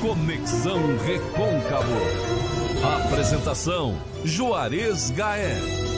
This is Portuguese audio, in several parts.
Conexão Recôncavo. Apresentação: Juarez Gaé.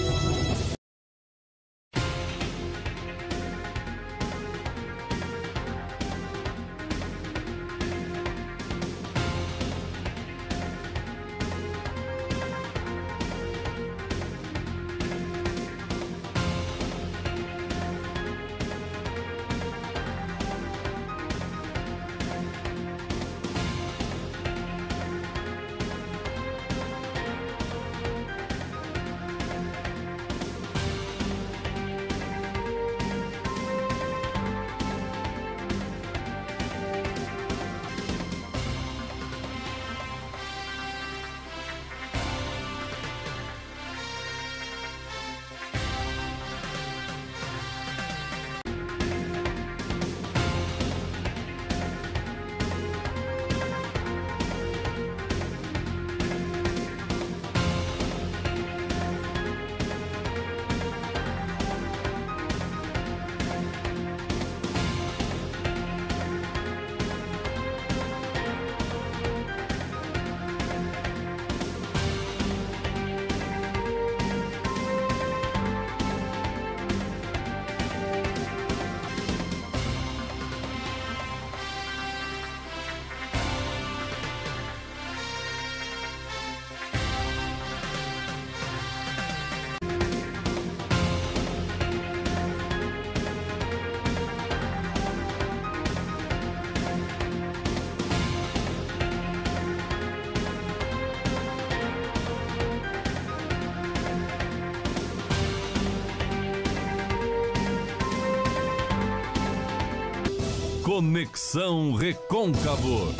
Conexão Recôncavo.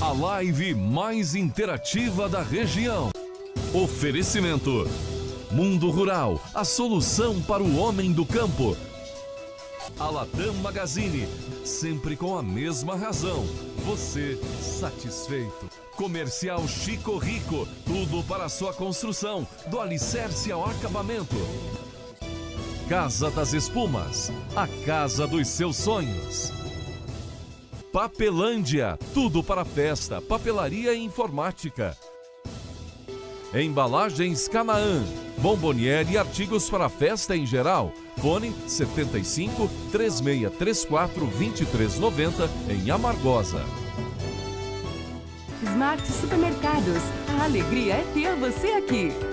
A live mais interativa da região. Oferecimento: Mundo Rural, a solução para o homem do campo. A Latam Magazine, sempre com a mesma razão. Você satisfeito. Comercial Chico Rico, tudo para sua construção, do alicerce ao acabamento. Casa das Espumas, a casa dos seus sonhos. Papelândia, tudo para festa, papelaria e informática. Embalagens Canaã, bomboniere e artigos para festa em geral. Fone 75 3634 2390 em Amargosa. Smart Supermercados, a alegria é ter você aqui.